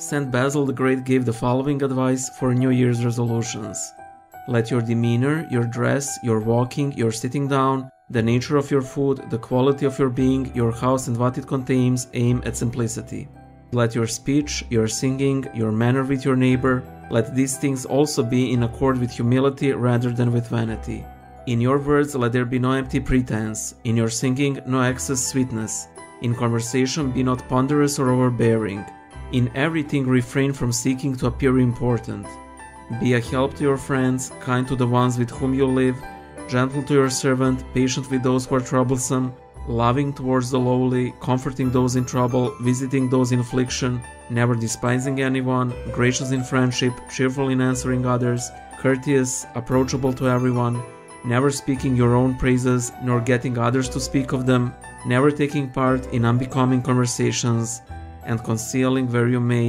St. Basil the Great gave the following advice for New Year's resolutions. Let your demeanor, your dress, your walking, your sitting down, the nature of your food, the quality of your being, your house and what it contains aim at simplicity. Let your speech, your singing, your manner with your neighbor, let these things also be in accord with humility rather than with vanity. In your words, let there be no empty pretense. In your singing, no excess sweetness. In conversation, be not ponderous or overbearing. In everything, refrain from seeking to appear important. Be a help to your friends, kind to the ones with whom you live, gentle to your servant, patient with those who are troublesome, loving towards the lowly, comforting those in trouble, visiting those in affliction, never despising anyone, gracious in friendship, cheerful in answering others, courteous, approachable to everyone, never speaking your own praises nor getting others to speak of them, never taking part in unbecoming conversations, and concealing where you may